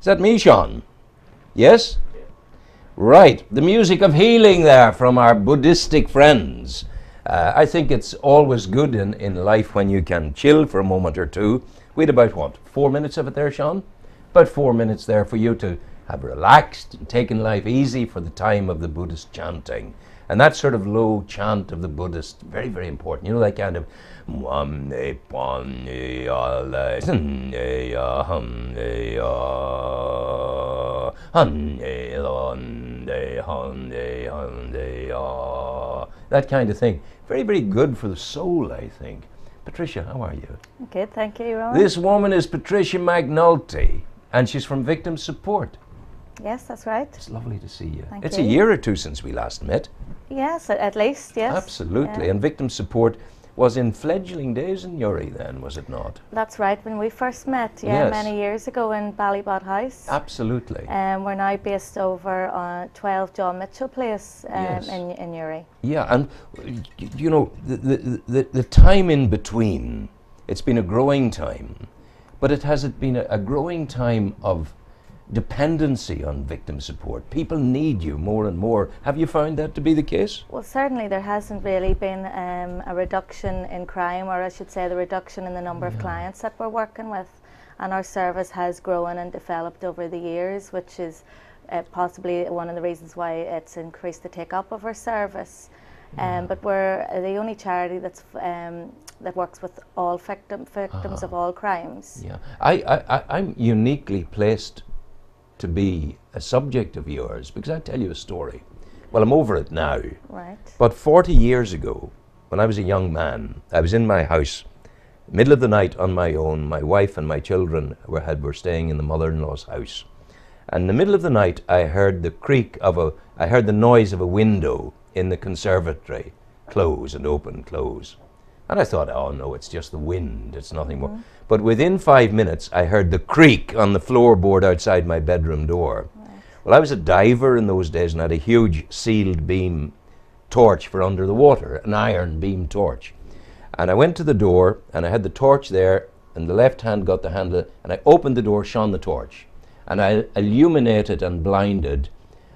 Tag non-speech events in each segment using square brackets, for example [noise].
Is that me, Sean? Yes? Right, the music of healing there from our Buddhistic friends. Uh, I think it's always good in, in life when you can chill for a moment or two. We had about what, four minutes of it there, Sean? About four minutes there for you to have relaxed and taken life easy for the time of the Buddhist chanting. And that sort of low chant of the Buddhist, very, very important. You know, that kind of that kind of thing. Very, very good for the soul, I think. Patricia, how are you? Good, thank you, Rowan. This woman is Patricia McNulty, and she's from Victim Support. Yes, that's right. It's lovely to see you. Thank it's you. a year or two since we last met. Yes, at, least, yes. Absolutely. Yeah. And Victim Support was in fledgling days in Newry then, was it not? That's right, when we first met, yeah, Yes. many years ago in Ballybot House. Absolutely. Um, we're now based over on 12 John Mitchel Place um, Yes. in, in Newry. Yeah, and you know, the, the, the, the time in between, it's been a growing time, but it has it been a, a growing time of dependency on victim support. People need you more and more. Have you found that to be the case? Well, certainly there hasn't really been um, a reduction in crime, or I should say, the reduction in the number of clients that we're working with. And our service has grown and developed over the years, which is uh, possibly one of the reasons why it's increased the take up of our service. Um, but we're uh, the only charity that's um, that works with all victim, victims of all crimes. Yeah, I, I, I'm uniquely placed to be a subject of yours because I tell you a story. Well, I'm over it now. Right. But 40 years ago, when I was a young man, I was in my house, middle of the night on my own. My wife and my children were, had, were staying in the mother-in-law's house. And in the middle of the night, I heard the creak of a, I heard the noise of a window in the conservatory close and open, close. And I thought, oh no, it's just the wind, it's nothing more. But within five minutes, I heard the creak on the floorboard outside my bedroom door. Well, I was a diver in those days and had a huge sealed beam torch for under the water, an iron beam torch. And I went to the door and I had the torch there, and the left hand got the handle, and I opened the door, shone the torch, and I illuminated and blinded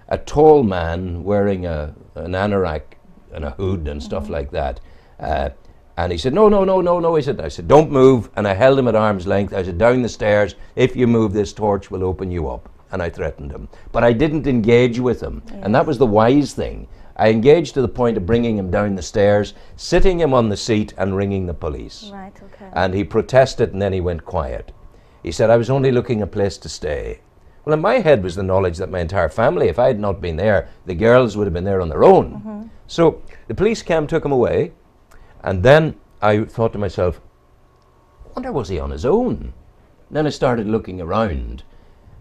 a tall man wearing a, an anorak and a hood and stuff like that. Uh, and he said, No, no, no, no, no. He said, I said, Don't move. And I held him at arm's length. I said, Down the stairs. If you move, this torch will open you up. And I threatened him. But I didn't engage with him. And that was the wise thing. I engaged to the point of bringing him down the stairs, sitting him on the seat, and ringing the police. Right. Okay. And he protested and then he went quiet. He said, I was only looking a place to stay. Well, in my head was the knowledge that my entire family, if I had not been there, the girls would have been there on their own. Mm-hmm. So the police came, took him away, and then I thought to myself, wonder was he on his own? Then I started looking around,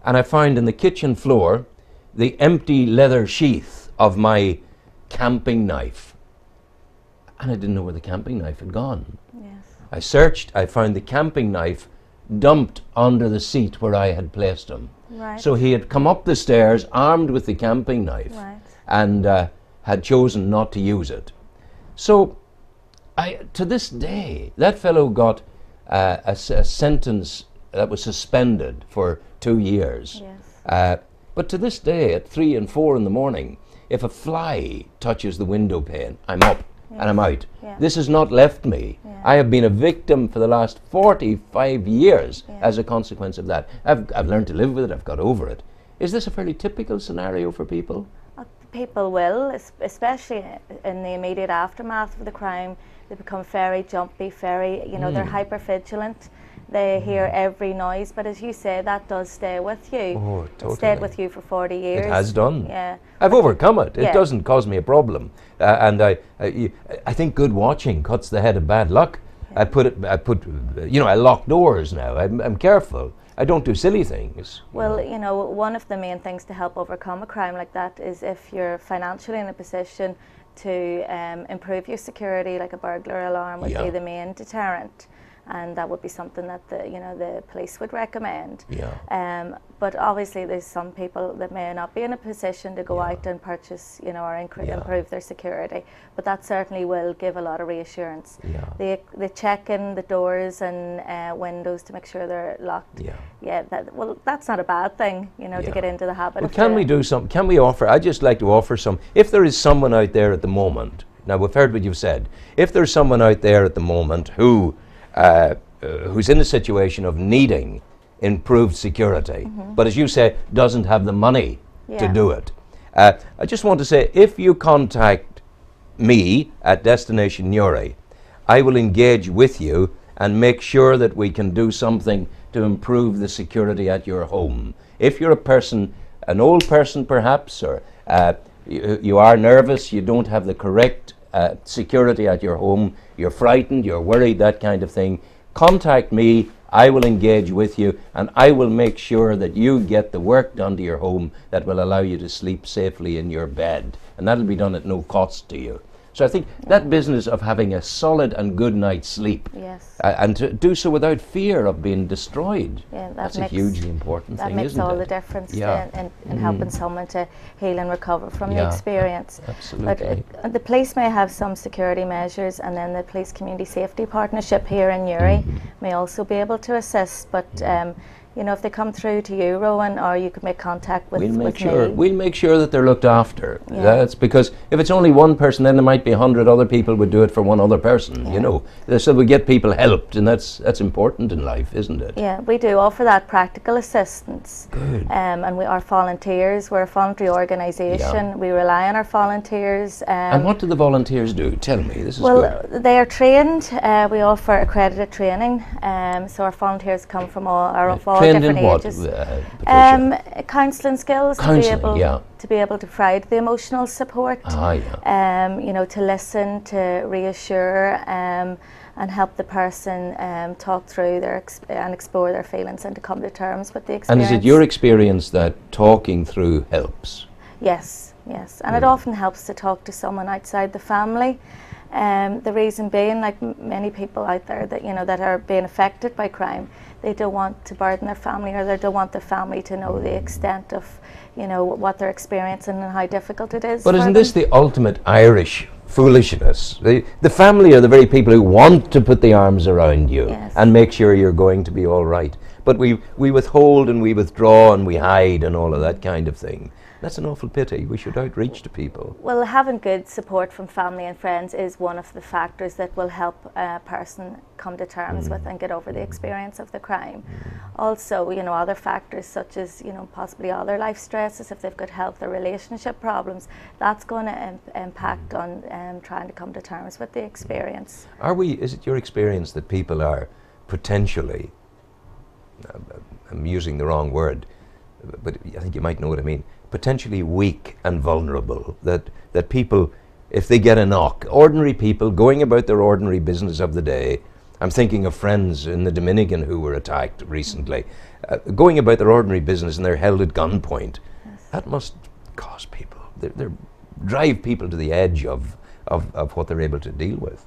and I found in the kitchen floor the empty leather sheath of my camping knife. And I didn't know where the camping knife had gone. yes. I searched, I found the camping knife dumped under the seat where I had placed him. Right. So he had come up the stairs armed with the camping knife Right. and uh, had chosen not to use it. So, I, to this day, that fellow got uh, a, a sentence that was suspended for two years. Yes. Uh, but to this day, at three and four in the morning, if a fly touches the window pane, I'm up and I'm out. Yeah. This has not left me. Yeah. I have been a victim for the last 45 years as a consequence of that. I've, I've learned to live with it, I've got over it. Is this a fairly typical scenario for people? People will, especially in the immediate aftermath of the crime, they become very jumpy, very, you know, they're hyper vigilant. They hear every noise, but as you say, that does stay with you. Oh, It stayed with you for 40 years. It has done. Yeah. I've overcome it. It Yeah. doesn't cause me a problem, uh, and I, I, I think good watching cuts the head of bad luck. I put it. I put. You know, I lock doors now. I'm, I'm careful. I don't do silly things. you Well, know. you know, one of the main things to help overcome a crime like that is if you're financially in a position to um, improve your security, like a burglar alarm would Yeah. be the main deterrent. And that would be something that the you know the police would recommend. Yeah. Um, but obviously, there's some people that may not be in a position to go Yeah. out and purchase, you know, or incre- Yeah. improve their security. But that certainly will give a lot of reassurance. Yeah. They they check in the doors and uh, windows to make sure they're locked. Yeah. Yeah. That, well, that's not a bad thing, you know, to get into the habit. Well, of can we do some? Can we offer? I'd just like to offer some. If there is someone out there at the moment, now we've heard what you've said. If there's someone out there at the moment who, uh, who's in a situation of needing improved security, but as you say, doesn't have the money to Mm-hmm. Do it, uh, I just want to say, if you contact me at Destination Newry, I will engage with you and make sure that we can do something to improve the security at your home. If you're a person, an old person perhaps, or uh, you, you are nervous, you don't have the correct uh, security at your home, you're frightened, you're worried, that kind of thing, contact me. I will engage with you and I will make sure that you get the work done to your home that will allow you to sleep safely in your bed. And that'll be done at no cost to you. So I think that business of having a solid and good night's sleep Yes. uh, and to do so without fear of being destroyed. Yeah, that that's a hugely important that thing, makes isn't all it? the difference Yeah. in, in, in helping someone to heal and recover from Yeah, the experience. But absolutely. uh, the police may have some security measures, and then the Police Community Safety Partnership here in Newry Mm-hmm. may also be able to assist. But um, you know, if they come through to you, Rowan, or you could make contact with, We'll make with sure. me. We'll make sure that they're looked after. Yeah. That's because if it's only one person, then there might be a hundred other people would do it for one other person. You know, so we get people helped, and that's that's important in life, isn't it? Yeah, we do offer that practical assistance. Good. Um, and we are volunteers. We're a voluntary organisation. We rely on our volunteers. Um, And what do the volunteers do? Tell me. This is Well, good. they are trained. Uh, we offer accredited training. Um, so our volunteers come from all, are of all Trained in what, uh, Um, counselling skills Counselling, to be able yeah. to be able to provide the emotional support. ah, yeah. Um, you know, to listen, to reassure, um, and help the person um, talk through their ex- and explore their feelings and to come to terms with the experience. And is it your experience that talking through helps? Yes, yes, and it often helps to talk to someone outside the family. Um, the reason being, like m- many people out there that you know that are being affected by crime, they don't want to burden their family, or they don't want their family to know the extent of, you know, what they're experiencing and how difficult it is. But isn't them. this the ultimate Irish foolishness? The, the family are the very people who want to put the arms around you Yes. and make sure you're going to be all right. But we, we withhold and we withdraw and we hide and all of that kind of thing. That's an awful pity. We should outreach to people. Well, having good support from family and friends is one of the factors that will help a person come to terms with mm. and get over the mm. experience of the crime. Mm. Also, you know, other factors such as, you know, possibly other life stresses, if they've got health or relationship problems, that's going to Im- impact on um, trying to come to terms with the experience. Are we, is it your experience that people are potentially, uh, I'm using the wrong word, but I think you might know what I mean, potentially weak and vulnerable? That, that people, if they get a knock, ordinary people going about their ordinary business of the day, I'm thinking of friends in the Dominican who were attacked recently, uh, going about their ordinary business and they're held at gunpoint. That must cause people, they're, they're, drive people to the edge of, of, of what they're able to deal with.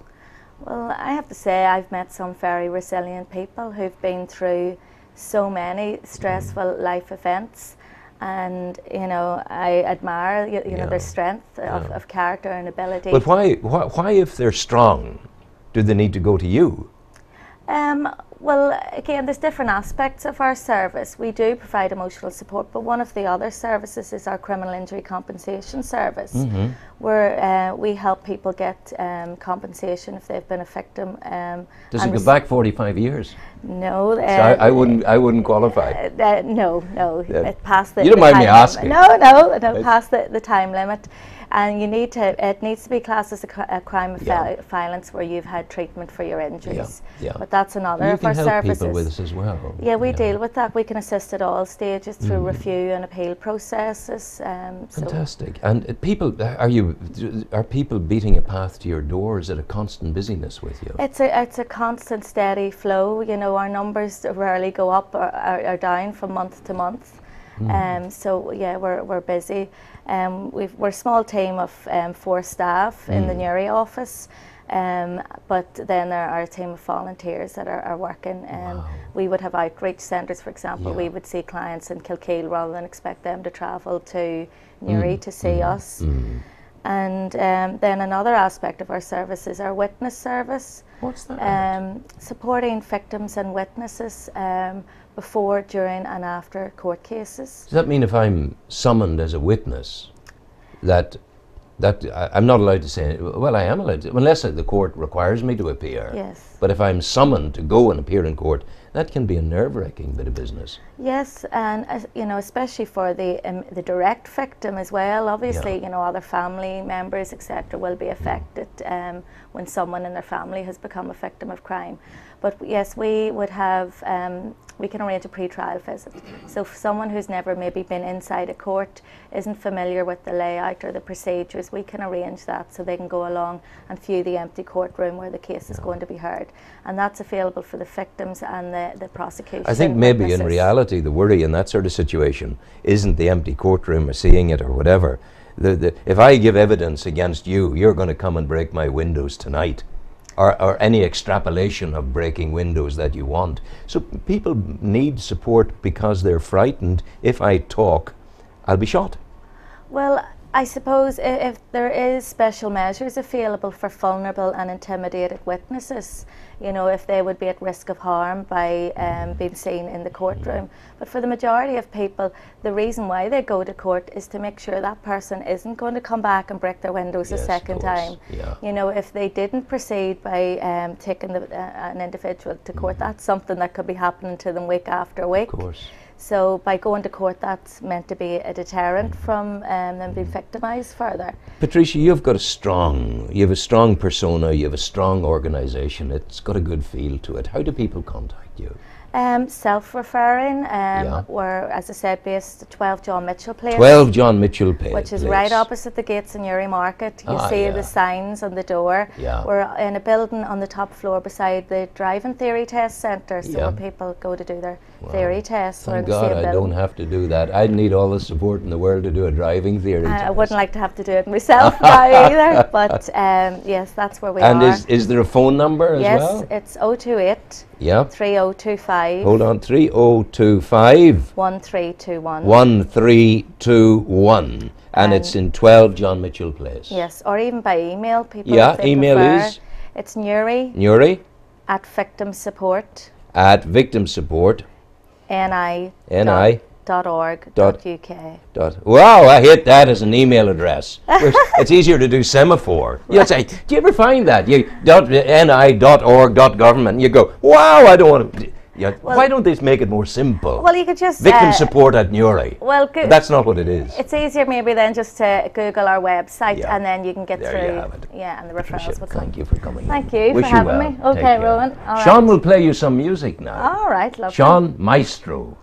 Well, I have to say, I've met some very resilient people who've been through so many stressful life events. And, you know, I admire, you, you know, their strength of, Yeah. of character and ability. But why, why, why, if they're strong, do they need to go to you? Um, well, again, there's different aspects of our service. We do provide emotional support, but one of the other services is our criminal injury compensation service, Mm-hmm. where uh, we help people get um, compensation if they've been a victim. Um, Does it go back 45 years? No, uh, So I, I wouldn't, I wouldn't qualify. Uh, no, no, passed the. You don't mind me time limit. asking. No, no, no, Right. past the, the time limit, and you need to. It needs to be classed as a, a crime of Yeah. violence where you've had treatment for your injuries. yeah. yeah. But that's another you of can our help services. people with this as well. Yeah, we deal with that. We can assist at all stages through Mm. review and appeal processes. Um, so Fantastic. And uh, people, uh, are you, are people beating a path to your door? Is it a constant busyness with you? It's a it's a constant steady flow. You know, our numbers rarely go up or are, are down from month to month. Hmm. Um, so yeah, we're we're busy. Um, we've, we're a small team of um, four staff in the Hmm. Newry office. Um, but then there are a team of volunteers that are, are working. Um, Wow. We would have outreach centres, for example. Yeah. We would see clients in Kilkeel rather than expect them to travel to Newry to see us. Mm. And um, then another aspect of our service is our witness service, What's that? um, supporting victims and witnesses um, before, during, and after court cases. Does that mean if I'm summoned as a witness, that that I, I'm not allowed to say? Well, I am allowed to, unless the court requires me to appear. Yes. But if I'm summoned to go and appear in court, that can be a nerve-wracking bit of business. Yes, and as, you know, especially for the um, the direct victim as well. Obviously, you know, other family members, etc., will be affected um, when someone in their family has become a victim of crime. But yes, we would have. Um, we can arrange a pre-trial visit. So, if someone who's never maybe been inside a court, isn't familiar with the layout or the procedures, we can arrange that so they can go along and view the empty courtroom where the case is going to be heard, and that's available for the victims and the, the prosecution. I think maybe in reality the worry in that sort of situation isn't the empty courtroom or seeing it or whatever. The, the, if I give evidence against you, you're going to come and break my windows tonight. Or, or any extrapolation of breaking windows that you want. So people need support because they're frightened. If I talk, I'll be shot. Well, I suppose if there is special measures available for vulnerable and intimidated witnesses, you know, if they would be at risk of harm by um, being seen in the courtroom. But for the majority of people, the reason why they go to court is to make sure that person isn't going to come back and break their windows Yes, a second time. yeah. You know, if they didn't proceed by um, taking the, uh, an individual to court, that's something that could be happening to them week after week. Of course. So by going to court, that's meant to be a deterrent from um, them being victimised further. Patricia, you've got a strong, you have a strong persona, you have a strong organisation. It's got a good feel to it. How do people contact you? Um, self-referring, um, Yeah. we're, as I said, based at 12 John Mitchel Place. 12 John Mitchel Place. Which is right opposite the gates in Newry Market. You Ah, see yeah. the signs on the door. Yeah. We're in a building on the top floor beside the driving theory test centre, so Yeah. where people go to do their theory tests. Thank God I don't have to do that. I'd need all the support in the world to do a driving theory I, I wouldn't like to have to do it myself [laughs] now either, but um, yes, that's where we and are. is, is there a phone number as yes, well? it's 028 Yeah. 3025 Hold on. 3025 1321. 1321. And it's in 12 John Mitchel Place. Yes, or even by email. People Yeah, email prefer. is? It's Newry Newry at victim support at victim support. ni NI. Dot org Dot- uk. Dot. Wow, I hate that as an email address. [laughs] It's easier to do semaphore. You say, do you ever find that? You dot ni dot org dot government. You go, wow, I don't want to. Yeah, why don't they make it more simple? Well, you could just Victim uh, support at Newry. Well, that's not what it is. it's easier maybe then just to Google our website Yeah. and then you can get There through. you have it. Yeah, and the referrals will come. thank you for coming. Thank you Wish for having well. me. Okay. Rowan. All Sean right. will play you some music now. All right, lovely. Sean Maestro.